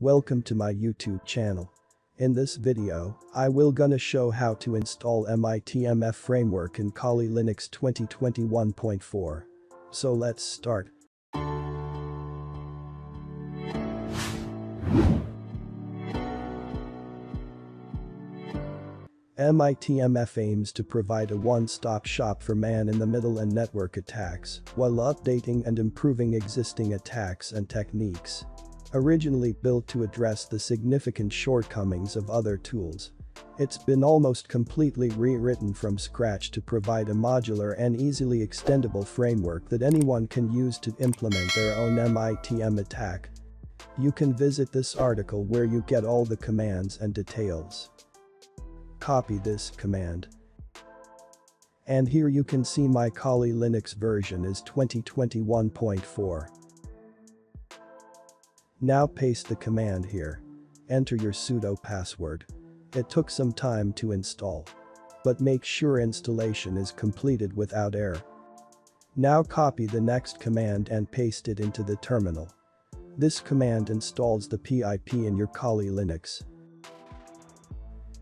Welcome to my YouTube channel. In this video, I will gonna show how to install MITMF framework in Kali Linux 2021.4. So let's start. MITMF aims to provide a one-stop shop for man-in-the-middle and network attacks while updating and improving existing attacks and techniques. Originally built to address the significant shortcomings of other tools. It's been almost completely rewritten from scratch to provide a modular and easily extendable framework that anyone can use to implement their own MITM attack. You can visit this article where you get all the commands and details. Copy this command. And here you can see my Kali Linux version is 2021.4. Now paste the command here. Enter your sudo password. It took some time to install. But make sure installation is completed without error. Now copy the next command and paste it into the terminal. This command installs the PIP in your Kali Linux.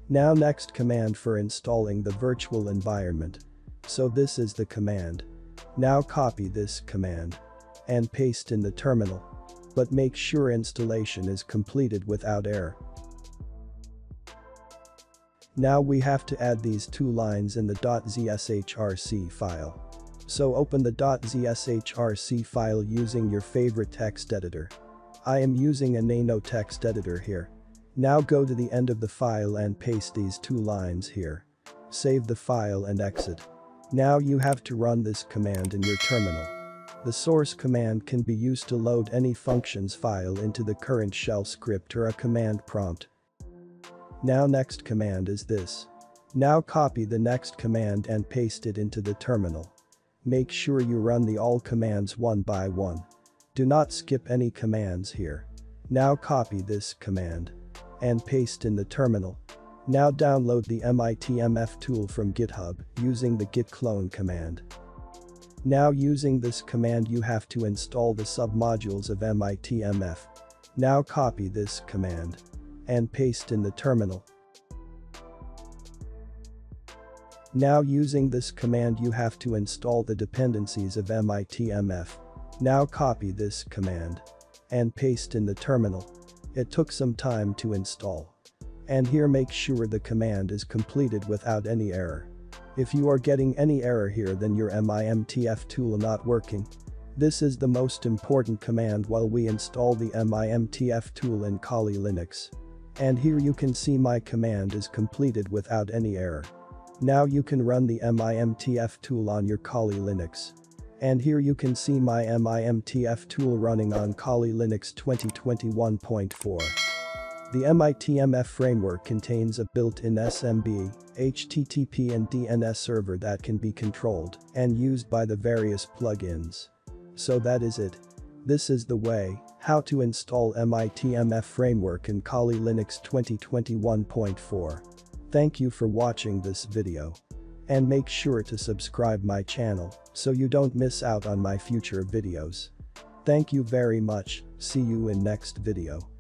Now next command for installing the virtual environment. So this is the command. Now copy this command. And paste in the terminal. But make sure installation is completed without error. Now we have to add these two lines in the .zshrc file. So open the .zshrc file using your favorite text editor. I am using a Nano text editor here. Now go to the end of the file and paste these two lines here. Save the file and exit. Now you have to run this command in your terminal. The source command can be used to load any functions file into the current shell script or a command prompt. Now next command is this. Now copy the next command and paste it into the terminal. Make sure you run the all commands one by one. Do not skip any commands here. Now copy this command and paste in the terminal. Now download the MITMF tool from GitHub using the git clone command. Now using this command you have to install the submodules of MITMF. Now copy this command and paste in the terminal. Now using this command you have to install the dependencies of MITMF. Now copy this command and paste in the terminal. It took some time to install. And here make sure the command is completed without any error. If you are getting any error here then your MIMTF tool not working. This is the most important command while we install the MIMTF tool in Kali Linux. And here you can see my command is completed without any error. Now you can run the MIMTF tool on your Kali Linux. And here you can see my MIMTF tool running on Kali Linux 2021.4. The MITMF framework contains a built-in SMB, HTTP and DNS server that can be controlled and used by the various plugins. So that is it. This is the way, how to install MITMF framework in Kali Linux 2021.4. Thank you for watching this video. And make sure to subscribe my channel so you don't miss out on my future videos. Thank you very much, see you in next video.